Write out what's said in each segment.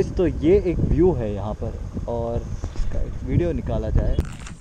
तो ये एक व्यू है यहाँ पर और इसका एक वीडियो निकाला जाए।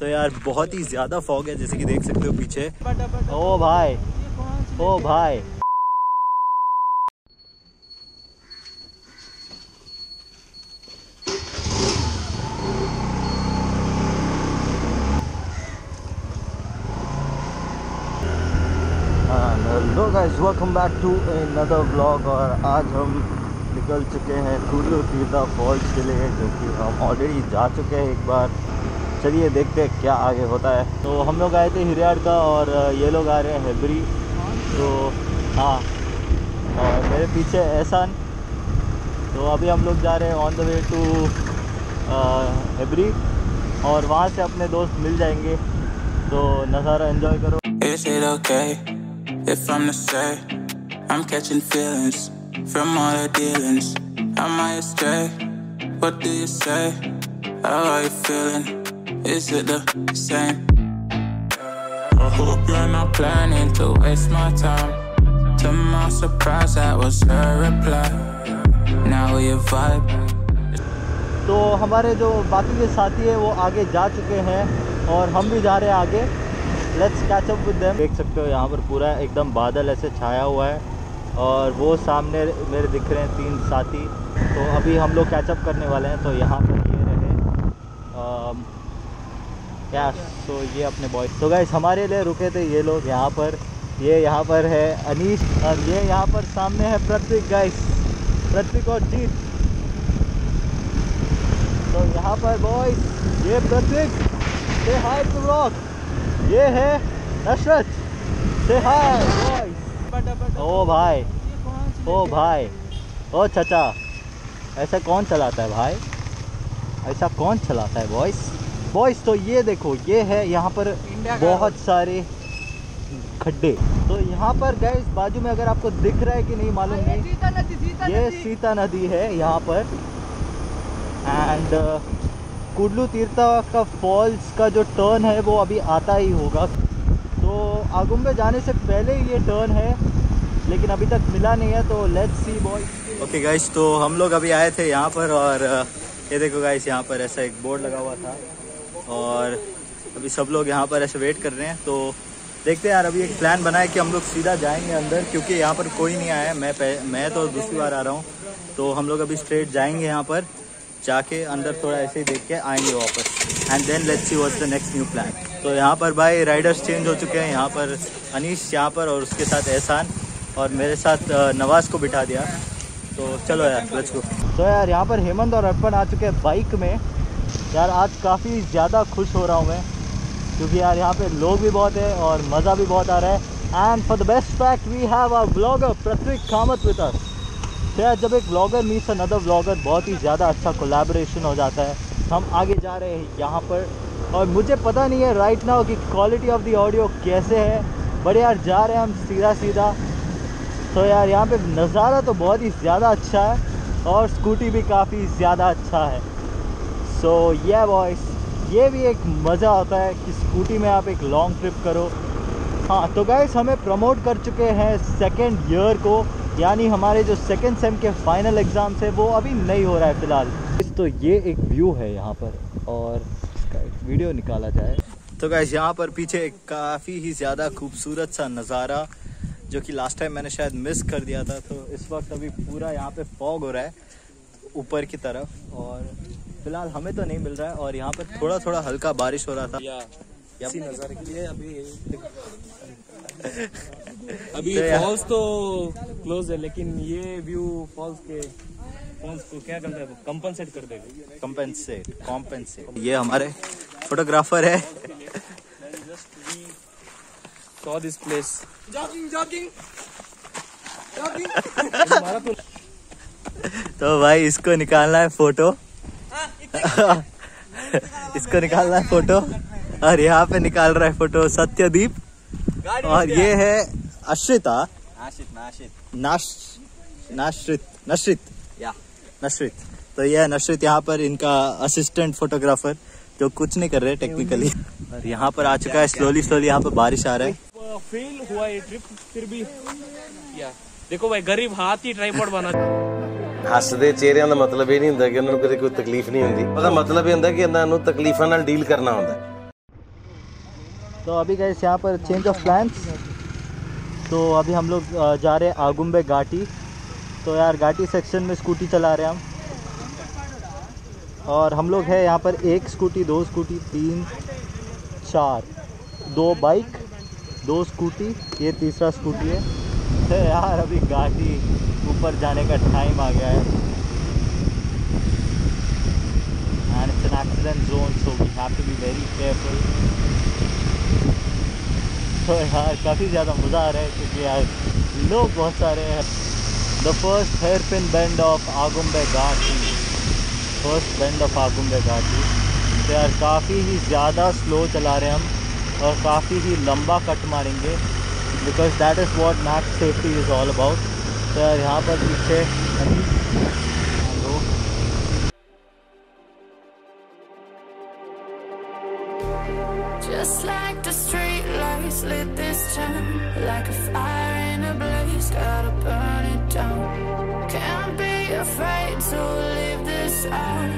तो यार बहुत ही ज़्यादा फॉग है जैसे कि देख सकते हो पीछे। ओ भाई ओ भाई। Hello guys welcome back to another vlog और आज हम निकल चुके हैं कुल्लू तीर्था फॉल्स के लिए, जो कि हम ऑलरेडी जा चुके हैं एक बार। चलिए देखते हैं क्या आगे होता है। तो हम लोग आए थे हिरियाड का और ये लोग आ रहे हैं हेबरी तो हाँ। और मेरे पीछे एहसान तो अभी हम लोग जा रहे हैं on the way to Hebri और वहाँ से अपने दोस्त मिल जाएँगे। तो नज़ारा एंजॉय करो। Is it okay if I'm to say I'm catching feelings. From all the dealings? Am I astray? What do you say? How are you feeling? Is it the same? I hope you're not planning to waste my time. To my surprise, that was her reply. Now we vibe. तो हमारे जो बाकी के साथी हैं वो आगे जा चुके हैं और हम भी जा रहे हैं आगे let's catch up with them देख सकते हो यहाँ पर पूरा एकदम बादल ऐसे छाया हुआ है और वो सामने मेरे दिख रहे हैं तीन साथी। तो अभी हम लोग कैचअप करने वाले हैं तो यहाँ पर ये रहे। क्या? तो ये अपने बॉय तो गाइस हमारे लिए रुके थे ये लोग यहाँ पर। ये यहाँ पर है अनीश और ये यहाँ पर सामने है प्रतीक गाइस प्रतीक और जीत। तो यहाँ पर बॉयज़ ये प्रतीक। से हाय रॉक ये है नशरत से हाय बॉयज़ ओ भाई ओ भाई ओ चाचा ऐसा कौन चलाता है भाई? ऐसा कौन चलाता है बॉयज़ बॉयज़ तो ये देखो ये है यहाँ पर बहुत सारे खड्डे। तो यहाँ पर गैस बाजू में अगर आपको दिख रहा है कि नहीं मालूम नहीं सीता नदी, सीता ये सीता नदी है यहाँ पर। एंड कुडलू तीर्था का फॉल्स का जो टर्न है वो अभी आता ही होगा। तो आगुम्बे जाने से पहले ये टर्न है। लेकिन अभी तक मिला नहीं है तो let's see bye okay guys तो हम लोग अभी आए थे यहाँ पर और ये देखो गाइस यहाँ पर ऐसा एक बोर्ड लगा हुआ था। और अभी सब लोग यहाँ पर ऐसे वेट कर रहे हैं तो देखते हैं यार, अभी एक प्लान बना है कि हम लोग सीधा जाएँगे अंदर, क्योंकि यहाँ पर कोई नहीं आया है। मैं मैं तो दूसरी बार आ रहा हूँ। तो हम लोग अभी स्ट्रेट जाएँगे यहाँ पर, जाके अंदर थोड़ा ऐसे ही देख के आएँगे वापस। And then let's see what's the next new plan तो यहाँ पर भाई राइडर्स चेंज हो चुके हैं। यहाँ पर अनीश यहाँ पर और उसके साथ एहसान। और मेरे साथ नवाज़ को बिठा दिया। तो चलो यार लेट्स गो तो यार, यहाँ पर हेमंत और अर्पण आ चुके हैं बाइक में। यार, आज काफ़ी ज़्यादा खुश हो रहा हूँ मैं। क्योंकि यार, यहाँ पे लोग भी बहुत है और मज़ा भी बहुत आ रहा है। And for the best fact we have a blogger Prateek Kamath with us तो यार, जब एक ब्लॉगर मीट्स अनदर ब्लॉगर बहुत ही ज़्यादा अच्छा कोलैबोरेशन हो जाता है। हम आगे जा रहे हैं यहाँ पर। और मुझे पता नहीं है राइट नाउ कि क्वालिटी ऑफ़ द ऑडियो कैसे है। बट यार, जा रहे हैं हम सीधा सीधा तो यार, यहाँ पे नज़ारा तो बहुत ही ज़्यादा अच्छा है और स्कूटी भी काफ़ी ज़्यादा अच्छा है। सो ये बॉयस ये भी एक मज़ा आता है कि स्कूटी में आप एक लॉन्ग ट्रिप करो। हाँ तो गाइस हमें प्रमोट कर चुके हैं सेकेंड ईयर को। यानी हमारे जो सेकेंड सेम के फाइनल एग्ज़ाम्स है, वो अभी नहीं हो रहा है फ़िलहाल। तो ये एक व्यू है यहाँ पर और इसका एक वीडियो निकाला जाए। तो गाइस यहाँ पर पीछे काफ़ी ही ज़्यादा खूबसूरत सा नज़ारा जो कि लास्ट टाइम मैंने शायद मिस कर दिया था तो इस वक्त अभी पूरा यहाँ पे फॉग हो रहा है ऊपर की तरफ़ और फ़िलहाल हमें तो नहीं मिल रहा है और यहाँ पर थोड़ा थोड़ा हल्का बारिश हो रहा था। या इसी नज़ारे के लिए अभी अभी तो फॉल्स तो क्लोज है लेकिन ये व्यू फॉल्स के फॉल्स को क्या करता है? कंपनसेट कर देगा। कंपेंसेट कॉम्पेंसेट ये हमारे फोटोग्राफर है। Saw this place jogging jogging हमारा तो तो भाई इसको निकालना है फ़ोटो इसको निकालना है फ़ोटो और यहाँ पे निकाल रहा है फ़ोटो सत्यदीप। और ये है अश्रिता नाशित नाशित। नाश्रित नश्रित। नश्रित। तो ये है नश्रित यहाँ पर इनका असिस्टेंट फोटोग्राफर जो कुछ नहीं कर रहे टेक्निकली और यहाँ पर आ चुका है स्लोली स्लोली यहाँ पर बारिश आ रहा है। फेल हुआ ये ट्रिप फिर भी या देखो भाई गरीब हाथ ही ट्राईपॉड बना ਹੱਸਦੇ ਚਿਹਰਿਆਂ ਦਾ ਮਤਲਬ ਇਹ ਨਹੀਂ ਹੁੰਦਾ ਕਿ ਉਹਨਾਂ ਨੂੰ ਕਦੇ ਕੋਈ ਤਕਲੀਫ ਨਹੀਂ ਹੁੰਦੀ ਉਹਦਾ ਮਤਲਬ ਇਹ ਹੁੰਦਾ ਕਿ ਇਹਨਾਂ ਨੂੰ ਤਕਲੀਫਾਂ ਨਾਲ ਡੀਲ ਕਰਨਾ ਹੁੰਦਾ ਹੈ। तो अभी गए यहाँ पर चेंज ऑफ प्लान्स तो अभी हम लोग अ, जा रहे हैं आगुम्बे घाटी तो यार घाटी सेक्शन में स्कूटी चला रहे हैं हम और हम लोग है यहाँ पर एक स्कूटी दो स्कूटी तीन चार दो बाइक दो स्कूटी, ये तीसरा स्कूटी है। तो यार, अभी घाटी ऊपर जाने का टाइम आ गया है। And it's an accident zone, so we have to be very careful. तो यार, काफ़ी ज़्यादा मज़ा आ रहा है क्योंकि यार, लोग बहुत सारे हैं। The first hairpin bend of Agumbe घाटी फ़र्स्ट बैंड ऑफ़ आगुम्बे घाटी तो यार, काफ़ी ही ज़्यादा स्लो चला रहे हैं हम। और काफ़ी ही लंबा कट मारेंगे because that is what max safety is all about तो यहाँ पर पीछे Just like the street lights lit this town Like a fire in a blaze, gotta burn it down Can't be afraid to leave this out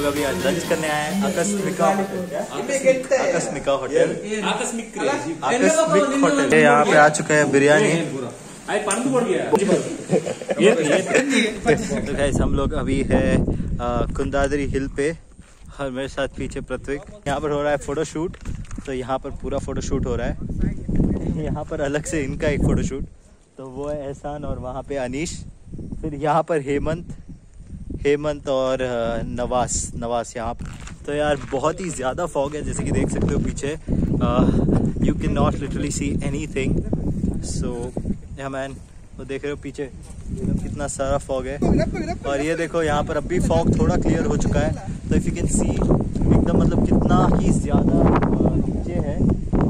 लोग अभी lunch करने आए हैं। Akasmika Akasmika hotel. Akasmik Akasmik hotel. यहाँ पे आ चुके हैं बिरयानी। पड़ गया। तो गाइस हम लोग अभी है कुंदादरी हिल पे और मेरे साथ पीछे प्रत्विक यहाँ पर हो रहा है फ़ोटो शूट तो यहाँ पर पूरा फ़ोटो शूट हो रहा है। यहाँ पर अलग से इनका एक फ़ोटो शूट तो वो है एहसान और वहाँ पे अनीश। फिर यहाँ पर हेमंत। हेमंत और नवास नवास यहाँ तो यार, बहुत ही ज़्यादा फॉग है, जैसे कि देख सकते हो पीछे। You can not literally see anything so man वो देख रहे हो पीछे कितना सारा फॉग है। और ये देखो, यहाँ पर अभी फॉग थोड़ा क्लियर हो चुका है। तो इफ़ यू कैन सी एकदम मतलब कितना ही ज़्यादा नीचे है।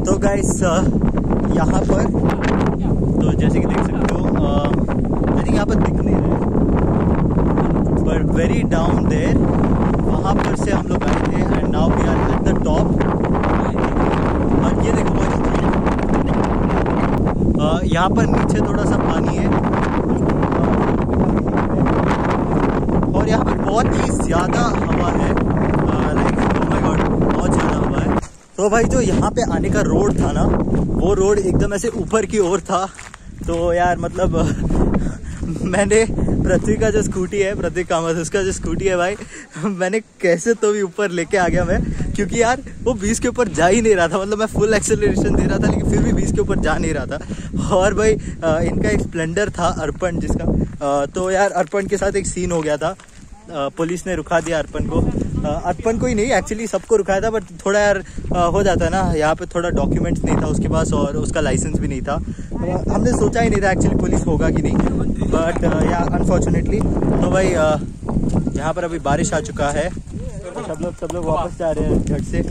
तो गाइस यहाँ पर तो जैसे कि देख सकते हो थिंक यहाँ पर दिख नहीं रहा बट वेरी डाउन देर वहाँ पर से हम लोग आए थे and now we are at the top और ये देखो अ, यहाँ पर नीचे थोड़ा सा पानी है। और यहाँ पर बहुत ही ज़्यादा हवा है। लाइक बहुत ज़्यादा हवा है। तो भाई जो यहाँ पे आने का रोड था ना वो रोड एकदम ऐसे ऊपर की ओर था। तो यार मतलब मैंने पृथ्वी का जो स्कूटी है, पृथ्वी कामत, उसका जो स्कूटी है भाई, मैंने कैसे तो भी ऊपर लेके आ गया मैं, क्योंकि यार, वो बीस के ऊपर जा ही नहीं रहा था मतलब मैं फुल एक्सेलरेशन दे रहा था, लेकिन फिर भी बीस के ऊपर जा नहीं रहा था। और भाई इनका एक स्प्लेंडर था अर्पण जिसका तो यार, अर्पण के साथ एक सीन हो गया था पुलिस ने रुका दिया अर्पण को। अर्पण को ही नहीं एक्चुअली सबको रुकाया था बट थोड़ा यार हो जाता है ना यहाँ पे थोड़ा डॉक्यूमेंट्स नहीं था उसके पास और उसका लाइसेंस भी नहीं था। हमने सोचा ही नहीं था एक्चुअली पुलिस होगा कि नहीं बट या अनफॉर्चुनेटली तो भाई यहाँ पर अभी बारिश आ चुका है तो सब लोग सब लोग वापस जा रहे हैं घर से।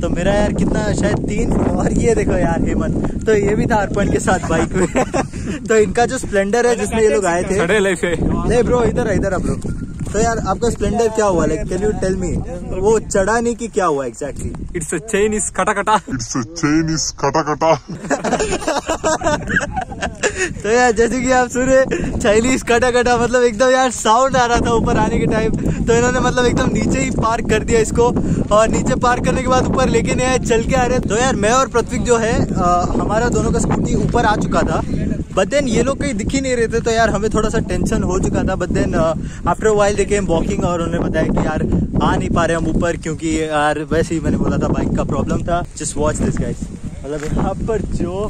तो मेरा यार कितना शायद तीन और ये देखो यार हेमंत तो ये भी था अर्पण के साथ बाइक में। तो इनका जो स्प्लेंडर है जिसमें ये लोग आए थे। नहीं ब्रो इधर इधर ब्रो तो यार आपका स्प्लेंडर क्या हुआ? Like can you tell me वो चढ़ा नहीं कि क्या हुआ एग्जैक्टली इट्स चेन इज़ कटा कटा It's a chain is kata kata. तो यार जैसे कि आप सुन रहे चाइनीज़ कटा कटा मतलब एकदम यार साउंड आ रहा था ऊपर आने के टाइम तो इन्होंने मतलब एकदम नीचे ही पार्क कर दिया इसको. और नीचे पार्क करने के बाद ऊपर लेके नहीं आए चल के आ रहे तो यार मैं और पृथ्वी जो है अ, हमारा दोनों का स्कूटी ऊपर आ चुका था। बट देन ये लोग कहीं दिख ही नहीं रहे थे तो यार हमें थोड़ा सा टेंशन हो चुका था। बट देन आफ्टर वाइल देखे हम वॉकिंग और उन्होंने बताया कि यार आ नहीं पा रहे हम ऊपर क्योंकि यार वैसे ही मैंने बोला था बाइक का प्रॉब्लम था। जस्ट वॉच दिस गाइस मतलब यहाँ पर जो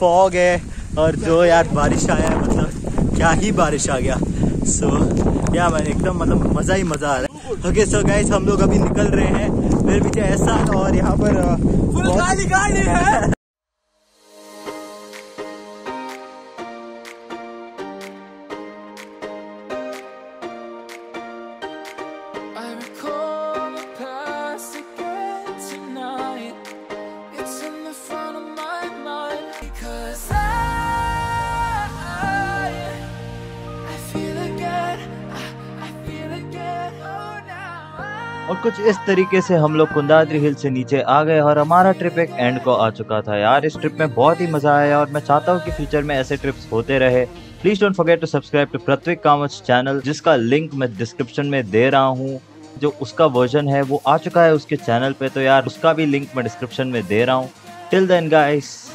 फॉग है और जो यार बारिश आया है मतलब क्या ही बारिश आ गया। सो so, या मैंने एकदम मतलब मज़ा ही मज़ा आ रहा है। ओके सो गाइस हम लोग अभी निकल रहे हैं। मेरे पीछे ऐसा और यहाँ पर फुल गाड़ी है। और कुछ इस तरीके से हम लोग कुंदाद्री हिल से नीचे आ गए और हमारा ट्रिप एक एंड को आ चुका था यार। इस ट्रिप में बहुत ही मज़ा आया और मैं चाहता हूँ कि फ्यूचर में ऐसे ट्रिप्स होते रहे। Please don't forget to subscribe to Prithvi Kamath channel जिसका लिंक मैं डिस्क्रिप्शन में दे रहा हूँ। जो उसका वर्जन है, वो आ चुका है उसके चैनल पे। तो यार, उसका भी लिंक मैं डिस्क्रिप्शन में दे रहा हूँ। Till then guys